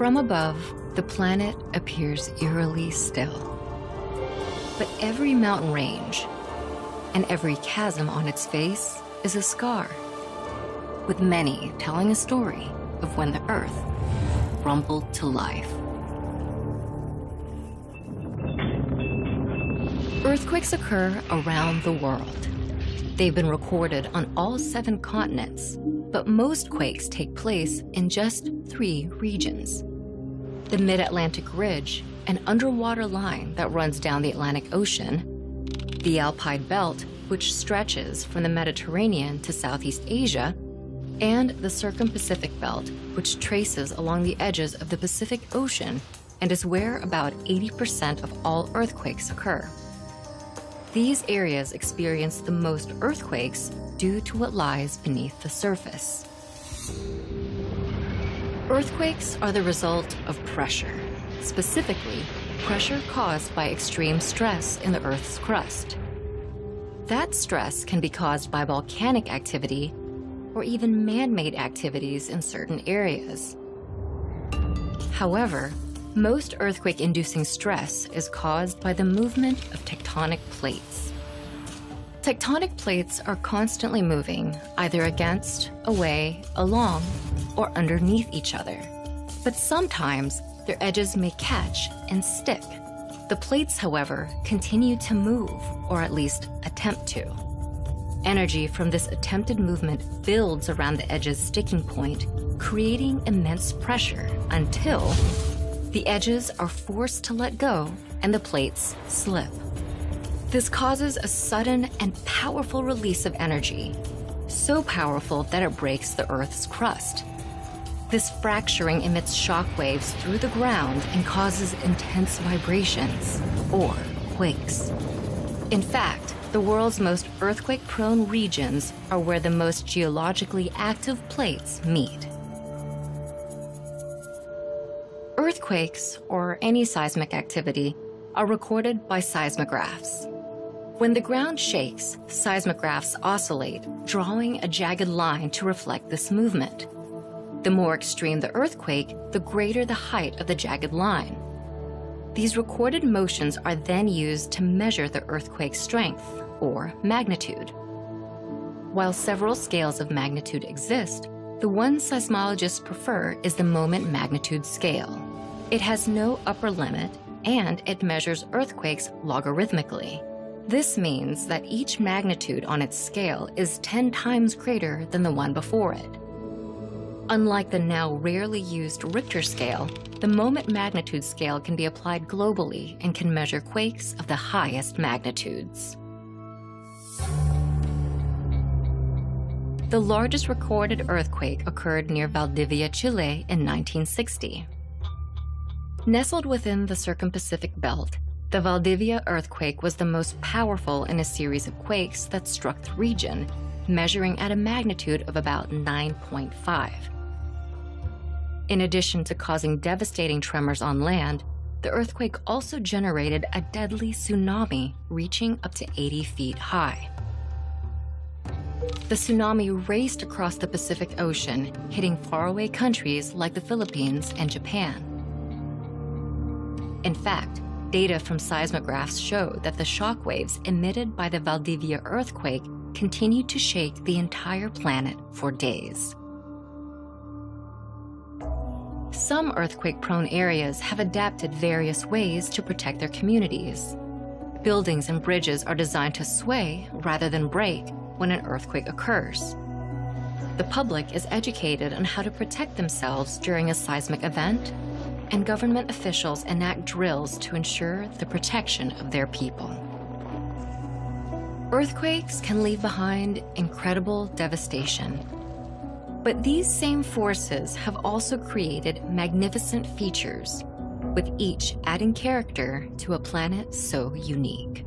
From above, the planet appears eerily still. But every mountain range and every chasm on its face is a scar, with many telling a story of when the Earth rumbled to life. Earthquakes occur around the world. They've been recorded on all seven continents, but most quakes take place in just three regions. The Mid-Atlantic Ridge, an underwater line that runs down the Atlantic Ocean, the Alpine Belt, which stretches from the Mediterranean to Southeast Asia, and the Circum-Pacific Belt, which traces along the edges of the Pacific Ocean and is where about 80% of all earthquakes occur. These areas experience the most earthquakes due to what lies beneath the surface. Earthquakes are the result of pressure, specifically, pressure caused by extreme stress in the Earth's crust. That stress can be caused by volcanic activity or even man made activities in certain areas. However, most earthquake inducing stress is caused by the movement of tectonic plates. Tectonic plates are constantly moving, either against, away, along, or underneath each other. But sometimes their edges may catch and stick. The plates, however, continue to move, or at least attempt to. Energy from this attempted movement builds around the edge's sticking point, creating immense pressure until the edges are forced to let go and the plates slip. This causes a sudden and powerful release of energy, so powerful that it breaks the Earth's crust. This fracturing emits shock waves through the ground and causes intense vibrations, or quakes. In fact, the world's most earthquake prone regions are where the most geologically active plates meet. Earthquakes, or any seismic activity, are recorded by seismographs. When the ground shakes, seismographs oscillate, drawing a jagged line to reflect this movement. The more extreme the earthquake, the greater the height of the jagged line. These recorded motions are then used to measure the earthquake's strength, or magnitude. While several scales of magnitude exist, the one seismologists prefer is the moment magnitude scale. It has no upper limit and it measures earthquakes logarithmically. This means that each magnitude on its scale is 10 times greater than the one before it. Unlike the now rarely used Richter scale, the moment magnitude scale can be applied globally and can measure quakes of the highest magnitudes. The largest recorded earthquake occurred near Valdivia, Chile in 1960. Nestled within the Circum-Pacific Belt, the Valdivia earthquake was the most powerful in a series of quakes that struck the region, measuring at a magnitude of about 9.5. In addition to causing devastating tremors on land, the earthquake also generated a deadly tsunami reaching up to 80 feet high. The tsunami raced across the Pacific Ocean, hitting faraway countries like the Philippines and Japan. In fact, data from seismographs show that the shock waves emitted by the Valdivia earthquake continued to shake the entire planet for days. Some earthquake prone areas have adapted various ways to protect their communities. Buildings and bridges are designed to sway rather than break when an earthquake occurs. The public is educated on how to protect themselves during a seismic event, and government officials enact drills to ensure the protection of their people. Earthquakes can leave behind incredible devastation but these same forces have also created magnificent features, with each adding character to a planet so unique.